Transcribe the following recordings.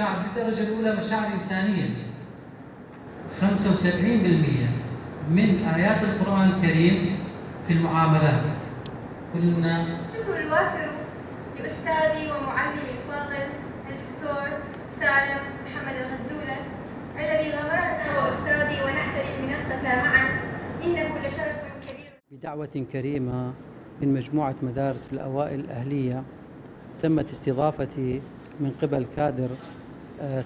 مشاعر بالدرجة الأولى مشاعر إنسانية. 75% من آيات القرآن الكريم في المعاملات. قلنا الشكر الوافر لأستاذي ومعلمي الفاضل الدكتور سالم محمد الغزولة الذي غمرنا وأستاذي ونحترم المنصة معا. إنه لشرف كبير. بدعوة كريمة من مجموعة مدارس الأوائل الأهلية تمت استضافتي من قبل كادر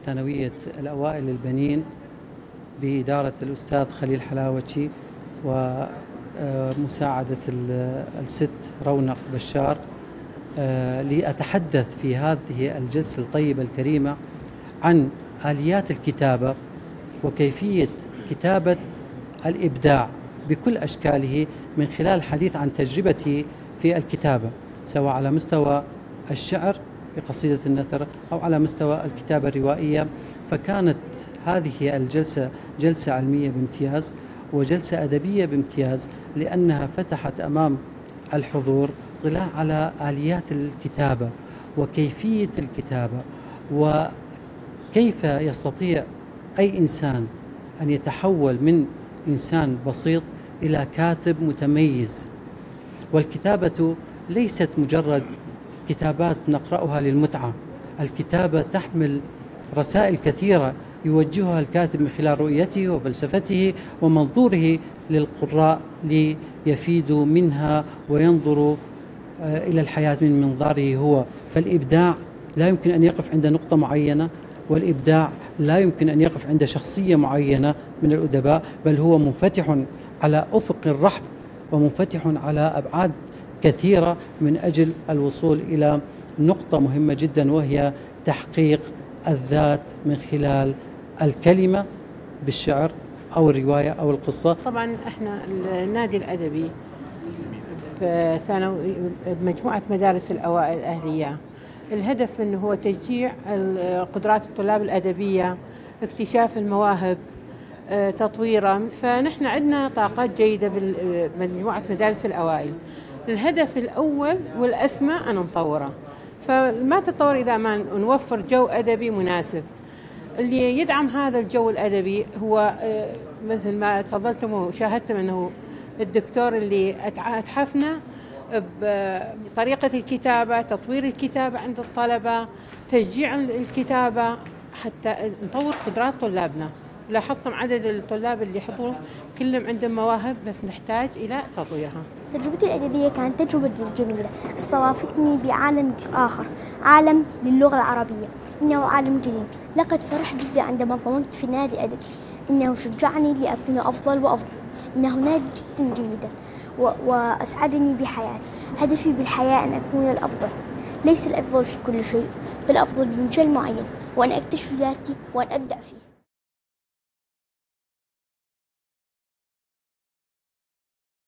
ثانوية الأوائل البنين بإدارة الأستاذ خليل حلاوتي ومساعدة الست رونق بشار. آه، لأتحدث في هذه الجلسة الطيبة الكريمة عن آليات الكتابة وكيفية كتابة الإبداع بكل أشكاله من خلال الحديث عن تجربتي في الكتابة سواء على مستوى الشعر بقصيدة النثر أو على مستوى الكتابة الروائية فكانت هذه الجلسة جلسة علمية بامتياز وجلسة أدبية بامتياز لأنها فتحت أمام الحضور اطلاع على آليات الكتابة وكيفية الكتابة وكيف يستطيع أي إنسان أن يتحول من إنسان بسيط إلى كاتب متميز. والكتابة ليست مجرد كتابات نقرأها للمتعة. الكتابة تحمل رسائل كثيرة يوجهها الكاتب من خلال رؤيته وفلسفته ومنظوره للقراء ليفيدوا منها وينظروا آه، إلى الحياة من منظاره هو. فالإبداع لا يمكن أن يقف عند نقطة معينة والإبداع لا يمكن أن يقف عند شخصية معينة من الأدباء بل هو منفتح على أفق الرحب ومنفتح على أبعاد كثيرة من أجل الوصول إلى نقطة مهمة جدا وهي تحقيق الذات من خلال الكلمة بالشعر أو الرواية أو القصة. طبعا إحنا النادي الأدبي بثانوي بمجموعة مدارس الأوائل الأهلية الهدف منه هو تشجيع قدرات الطلاب الأدبية اكتشاف المواهب تطويرا. فنحن عندنا طاقات جيدة بمجموعة مدارس الأوائل. الهدف الأول والأسمى أن نطوره. فما تطور إذا ما نوفر جو أدبي مناسب. اللي يدعم هذا الجو الأدبي هو آه، مثل ما تفضلتم وشاهدتم أنه الدكتور اللي أتحفنا بطريقة الكتابة تطوير الكتابة عند الطلبة تشجيع الكتابة حتى نطور قدرات طلابنا. لاحظتم عدد الطلاب اللي يحضرون؟ كلهم عندهم مواهب بس نحتاج إلى تطويرها. تجربتي الأدبية كانت تجربة جميلة استضافتني بعالم آخر عالم للغة العربية. إنه عالم جديد. لقد فرحت جدا عندما انضممت في نادي أدب إنه شجعني لأكون أفضل وأفضل. إنه نادي جدا جيدا وأسعدني بحياتي. هدفي بالحياة أن أكون الأفضل. ليس الأفضل في كل شيء بل الأفضل بمجال معين وأن أكتشف ذاتي وأن أبدع فيه.